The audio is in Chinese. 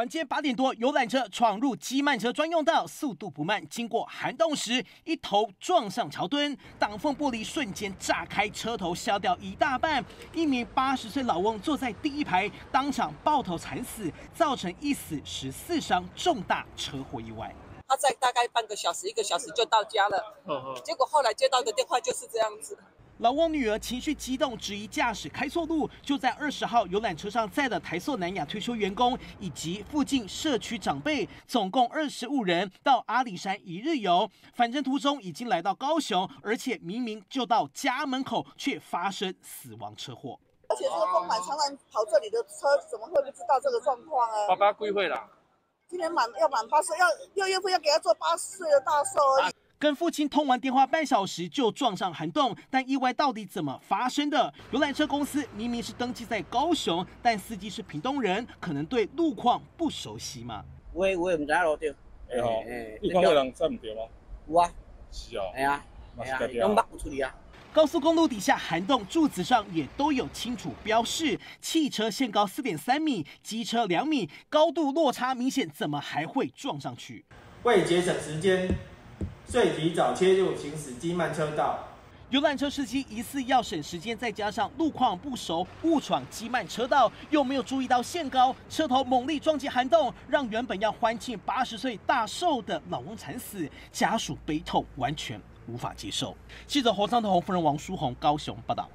晚间八点多，游览车闯入机慢车专用道，速度不慢。经过涵洞时，一头撞上桥墩，挡风玻璃瞬间炸开，车头削掉一大半。一名八十岁老翁坐在第一排，当场爆头惨死，造成一死十四伤，重大车祸意外。他在大概半个小时、一个小时就到家了，结果后来接到的电话就是这样子。老翁女儿情绪激动，质疑驾驶开错路。就在二十号游览车上载了台塑南亚退休员工以及附近社区长辈，总共二十五人到阿里山一日游。返程途中已经来到高雄，而且明明就到家门口，却发生死亡车祸。而且这个风满常常跑这里的车，怎么会不知道这个状况啊？爸爸归会了，今天满要满八岁，要六月份要给他做八十岁的大寿而已。跟父亲通完电话半小时就撞上涵洞，但意外到底怎么发生的？游览车公司明明是登记在高雄，但司机是屏东人，可能对路况不熟悉吗？我我唔知路对。哎吼，你看有人站唔对吗？有啊。是啊。哎呀，哎呀，用北处理啊。高速公路底下涵洞柱子上也都有清楚标示，汽车限高四点三米，机车两米，高度落差明显，怎么还会撞上去？为节省时间。最提早切入行驶机慢车道，游览车司机疑似要省时间，再加上路况不熟，误闯机慢车道，又没有注意到限高，车头猛力撞击涵洞，让原本要欢庆八十岁大寿的老翁惨死，家属悲痛，完全无法接受。记者侯昌腾、夫人王淑红高雄报道。